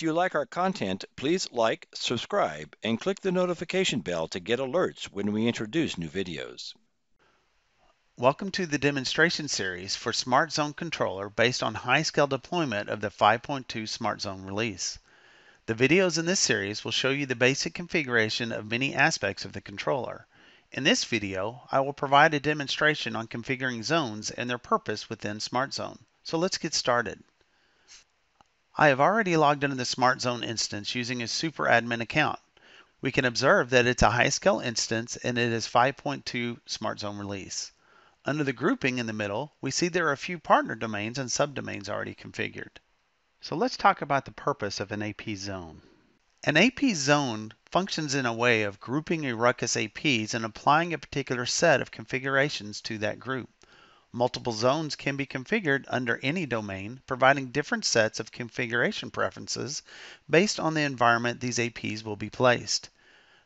If you like our content, please like, subscribe, and click the notification bell to get alerts when we introduce new videos. Welcome to the demonstration series for Smart Zone Controller based on high-scale deployment of the 5.2 Smart Zone release. The videos in this series will show you the basic configuration of many aspects of the controller. In this video, I will provide a demonstration on configuring zones and their purpose within Smart Zone. So let's get started. I have already logged into the Smart Zone instance using a super admin account. We can observe that it's a high scale instance and it is 5.2 Smart Zone release. Under the grouping in the middle, we see there are a few partner domains and subdomains already configured. So let's talk about the purpose of an AP zone. An AP zone functions in a way of grouping a ruckus APs and applying a particular set of configurations to that group. Multiple zones can be configured under any domain, providing different sets of configuration preferences based on the environment these APs will be placed.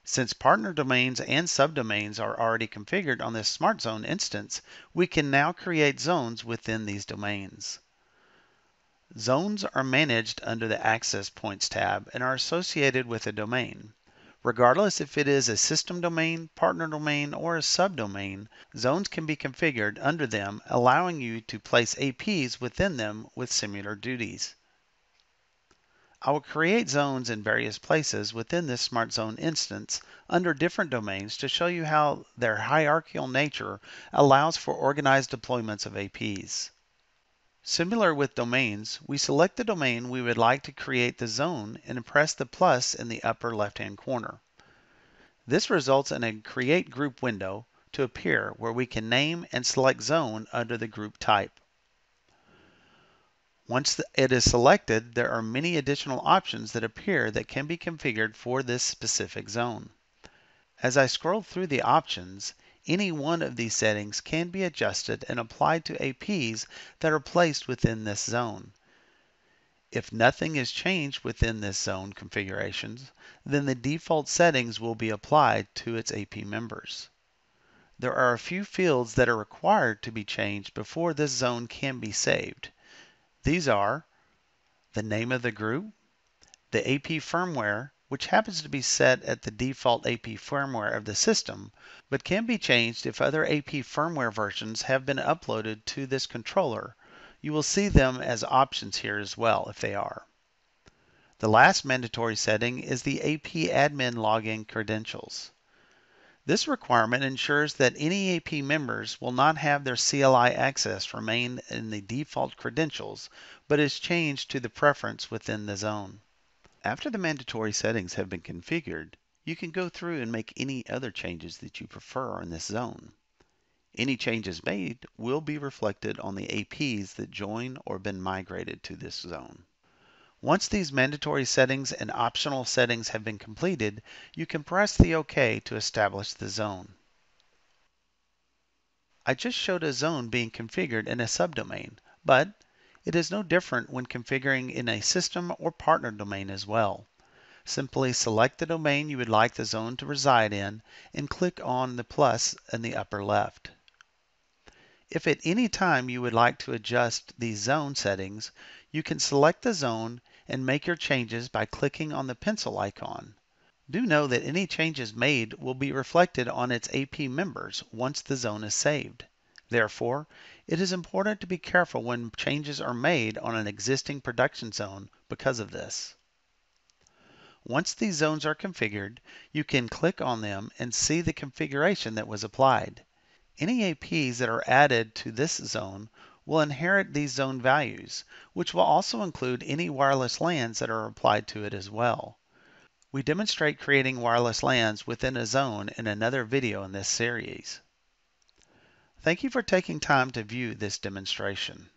Since partner domains and subdomains are already configured on this Smart Zone instance, we can now create zones within these domains. Zones are managed under the Access Points tab and are associated with a domain. Regardless if it is a system domain, partner domain, or a subdomain, zones can be configured under them, allowing you to place APs within them with similar duties. I will create zones in various places within this Smart Zone instance under different domains to show you how their hierarchical nature allows for organized deployments of APs. Similar with domains, we select the domain we would like to create the zone and press the plus in the upper left-hand corner. This results in a Create Group window to appear where we can name and select zone under the group type. Once it is selected, there are many additional options that appear that can be configured for this specific zone. As I scroll through the options, any one of these settings can be adjusted and applied to APs that are placed within this zone. If nothing is changed within this zone configurations, then the default settings will be applied to its AP members. There are a few fields that are required to be changed before this zone can be saved. These are the name of the group, the AP firmware, which happens to be set at the default AP firmware of the system, but can be changed if other AP firmware versions have been uploaded to this controller. You will see them as options here as well if they are. The last mandatory setting is the AP admin login credentials. This requirement ensures that any AP members will not have their CLI access remain in the default credentials, but is changed to the preference within the zone. After the mandatory settings have been configured, you can go through and make any other changes that you prefer in this zone. Any changes made will be reflected on the APs that join or been migrated to this zone. Once these mandatory settings and optional settings have been completed, you can press the OK to establish the zone. I just showed a zone being configured in a subdomain, but it is no different when configuring in a system or partner domain as well. Simply select the domain you would like the zone to reside in and click on the plus in the upper left. If at any time you would like to adjust these zone settings, you can select the zone and make your changes by clicking on the pencil icon. Do know that any changes made will be reflected on its AP members once the zone is saved. Therefore, it is important to be careful when changes are made on an existing production zone because of this. Once these zones are configured, you can click on them and see the configuration that was applied. Any APs that are added to this zone will inherit these zone values, which will also include any wireless LANs that are applied to it as well. We demonstrate creating wireless LANs within a zone in another video in this series. Thank you for taking time to view this demonstration.